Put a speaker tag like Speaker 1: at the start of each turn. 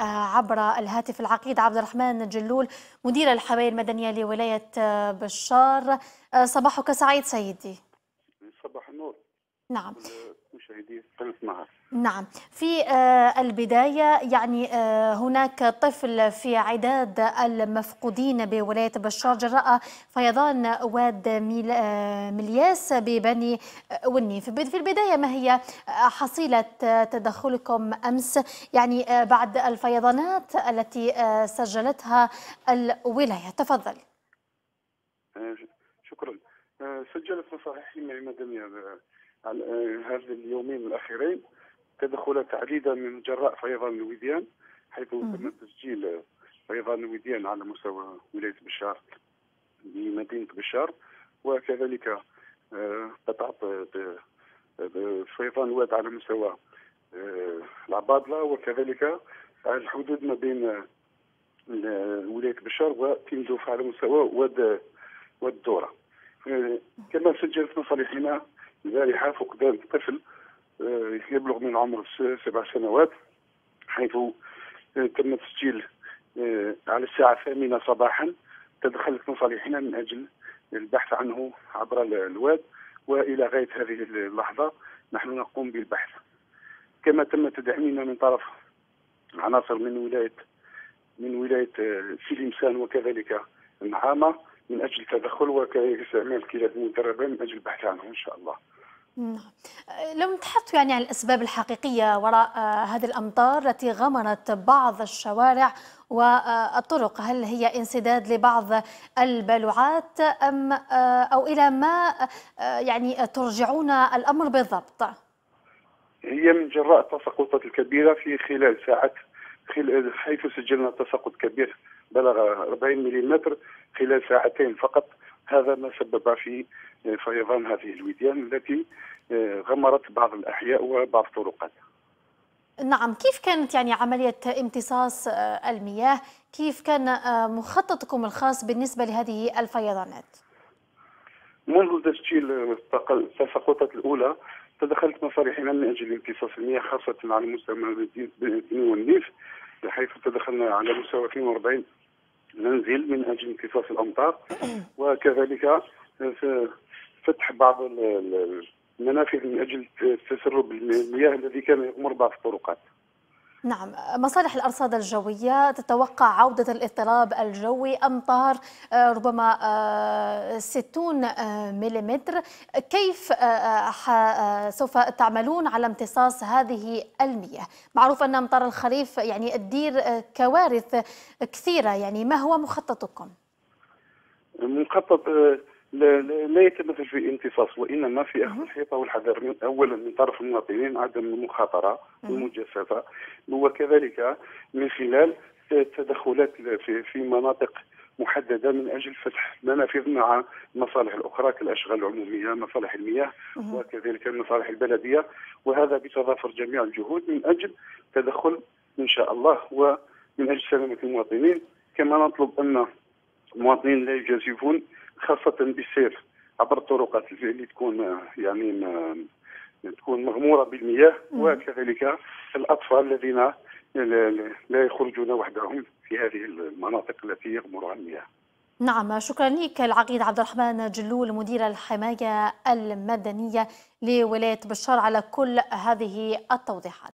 Speaker 1: عبر الهاتف العقيد عبد الرحمن جلول مدير الحماية المدنية لولاية بشار. صباحك سعيد سيدي.
Speaker 2: صباح النور.
Speaker 1: نعم.
Speaker 2: نهار
Speaker 1: نعم. في البداية يعني هناك طفل في عداد المفقودين بولاية بشار جراء فيضان واد ملياس ببني ونيف في البداية ما هي حصيلة تدخلكم أمس؟ يعني بعد الفيضانات التي سجلتها الولاية. تفضل.
Speaker 2: شكرا. سجلت مصالح الحماية المدنية هذا اليومين الأخيرين تدخلات عديدة من جراء فيضان الوديان حيث تم تسجيل فيضان الوديان على مستوى ولاية بشار بمدينة بشار وكذلك قطعة فيضان واد على مستوى العبادلة وكذلك على الحدود ما بين ولاية بشار وتندوف على مستوى واد واد الدورة كما سجلت مصالحنا البارحة فقدان طفل يبلغ من عمر سبع سنوات حيث تم تسجيل على الساعة الثامنة صباحا. تدخلت مصالحنا من أجل البحث عنه عبر الواد وإلى غاية هذه اللحظة نحن نقوم بالبحث. كما تم تدعيمنا من طرف عناصر من ولاية من ولاية سيليمسان وكذلك النعامة. من أجل التدخل وكذلك استعمال الكلاب المدربة من أجل البحث عنه إن شاء الله.
Speaker 1: نعم. لو نتحدث يعني عن الأسباب الحقيقية وراء هذه الأمطار التي غمرت بعض الشوارع والطرق هل هي انسداد لبعض البلوعات أم أو إلى ما يعني ترجعون الأمر بالضبط؟
Speaker 2: هي من جراء التساقطات الكبيرة في خلال ساعات حيث سجلنا تساقط كبير بلغ 40 ملم خلال ساعتين فقط. هذا ما سبب في فيضان هذه الوديان التي غمرت بعض الأحياء وبعض الطرقات.
Speaker 1: نعم كيف كانت يعني عملية امتصاص المياه؟ كيف كان مخططكم الخاص بالنسبة لهذه الفيضانات؟
Speaker 2: منذ تسجيل التساقطات الأولى تدخلت مصالحنا من أجل امتصاص المياه خاصة على مستوى مدينة والنيف حيث تدخلنا على مستوى 42 منزل من أجل امتصاص الأمطار وكذلك فتح بعض المنافذ من أجل تسرب المياه الذي كان يغمر بعض الطرقات.
Speaker 1: نعم مصالح الأرصاد الجوية تتوقع عودة الاضطراب الجوي أمطار ربما 60 ملم كيف سوف تعملون على امتصاص هذه المياه؟ معروف أن أمطار الخريف يعني تدير كوارث كثيرة يعني ما هو مخططكم؟
Speaker 2: مخطط لا, لا يتمثل في امتصاص وإنما في أخذ الحيطة والحذر من اولا من طرف المواطنين عدم المخاطرة والمجازفه وكذلك من خلال تدخلات في, في مناطق محددة من أجل فتح منافذ مع المصالح الأخرى كالأشغال العمومية مصالح المياه وكذلك المصالح البلدية. وهذا بتضافر جميع الجهود من أجل تدخل إن شاء الله ومن أجل سلامة المواطنين. كما نطلب أن المواطنين لا يجازفون خاصة بالسير عبر الطرقات اللي تكون يعني تكون مغمورة بالمياه وكذلك الأطفال الذين لا يخرجون وحدهم في هذه المناطق التي يغمرها المياه.
Speaker 1: نعم شكرا لك العقيد عبد الرحمن جلول مدير الحماية المدنية لولاية بشار على كل هذه التوضيحات.